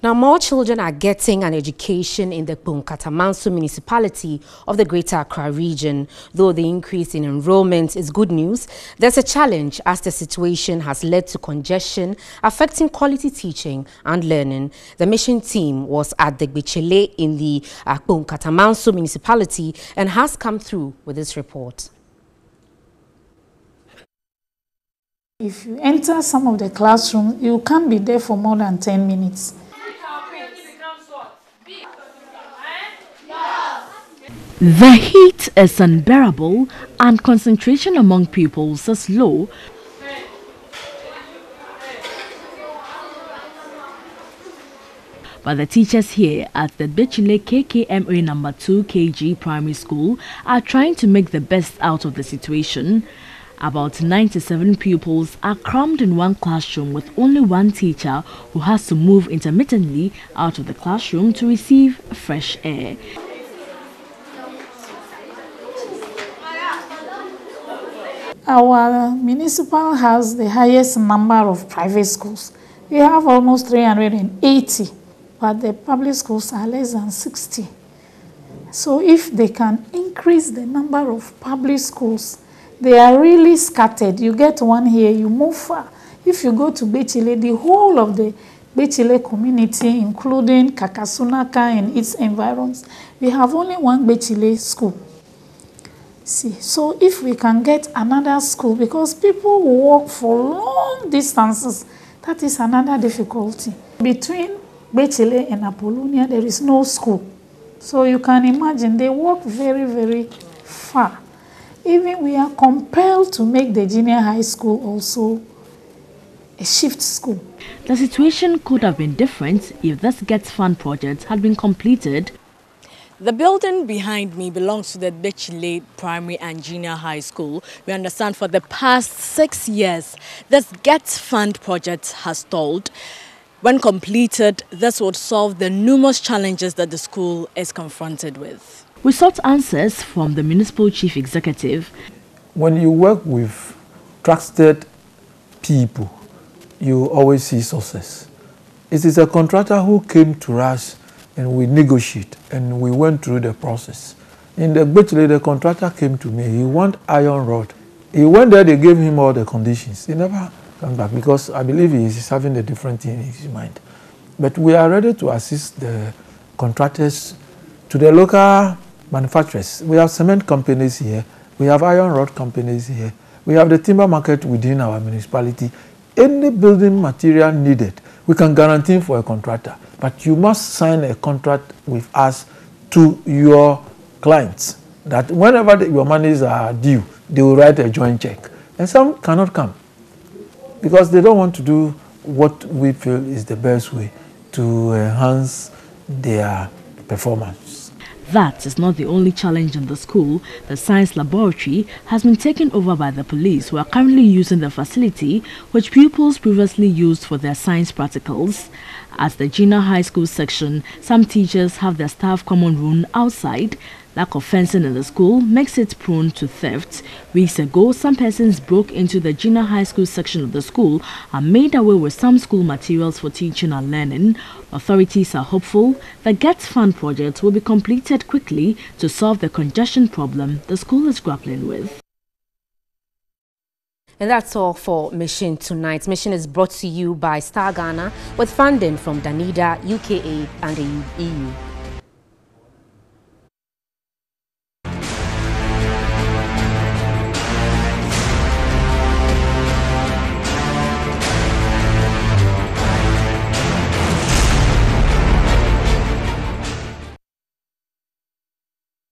Now, more children are getting an education in the Kpone Katamanso municipality of the Greater Accra region. Though the increase in enrollment is good news, there's a challenge as the situation has led to congestion affecting quality teaching and learning. The mission team was at the Gbetsile in the uh, Kpone municipality and has come through with this report. If you enter some of the classrooms, you can't be there for more than 10 minutes. The heat is unbearable and concentration among pupils is low. But the teachers here at the Gbetsile KKMA number 2 KG primary school are trying to make the best out of the situation. About 97 pupils are crammed in one classroom with only one teacher who has to move intermittently out of the classroom to receive fresh air. Our municipal has the highest number of private schools. We have almost 380, but the public schools are less than 60. So if they can increase the number of public schools, they are really scattered. You get one here, you move far. If you go to Gbetsile, the whole of the Gbetsile community, including Kakasunanka and its environs, we have only one Gbetsile school. See, so if we can get another school, because people walk for long distances, that is another difficulty. Between Gbetsile and Apollonia, there is no school. So you can imagine they walk very, very far. Even we are compelled to make the junior high school also a shift school. The situation could have been different if this GETFund project had been completed the building behind me belongs to the Gbetsile Primary and Junior High School. We understand for the past six years, this GETFund project has stalled. When completed, this would solve the numerous challenges that the school is confronted with. We sought answers from the municipal chief executive. When you work with trusted people, you always see success. It is a contractor who came to us and we negotiate and we went through the process. In the Gbetsile, the contractor came to me. He want iron rod. He went there, they gave him all the conditions. He never come back because I believe he is having a different thing in his mind. But we are ready to assist the contractors to the local manufacturers. We have cement companies here. We have iron rod companies here. We have the timber market within our municipality. Any building material needed, we can guarantee for a contractor. But you must sign a contract with us to your clients that whenever the, your monies are due, they will write a joint check. And some cannot come because they don't want to do what we feel is the best way to enhance their performance. That is not the only challenge in the school. The science laboratory has been taken over by the police who are currently using the facility which pupils previously used for their science practicals. At the junior high school section, some teachers have their staff common room outside. Lack of fencing in the school makes it prone to theft. Weeks ago, some persons broke into the junior high school section of the school and made away with some school materials for teaching and learning. Authorities are hopeful the GETFund project will be completed quickly to solve the congestion problem the school is grappling with. And that's all for Mission tonight. Mission is brought to you by Star Ghana with funding from Danida, UKAID and the EU.